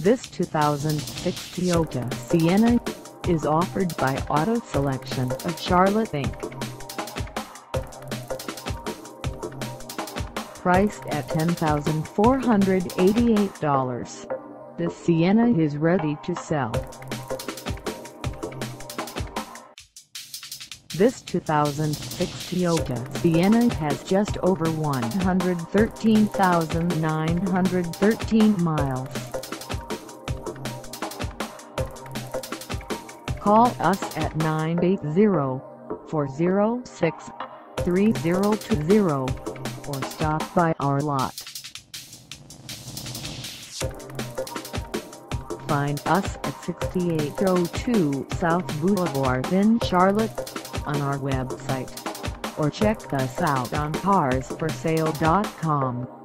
This 2006 Toyota Sienna is offered by Auto Selection of Charlotte Inc. Priced at $10,488, this Sienna is ready to sell. This 2006 Toyota Sienna has just over 113,913 miles. Call us at 980-406-3020 or stop by our lot. Find us at 6802 South Boulevard in Charlotte on our website or check us out on carsforsale.com.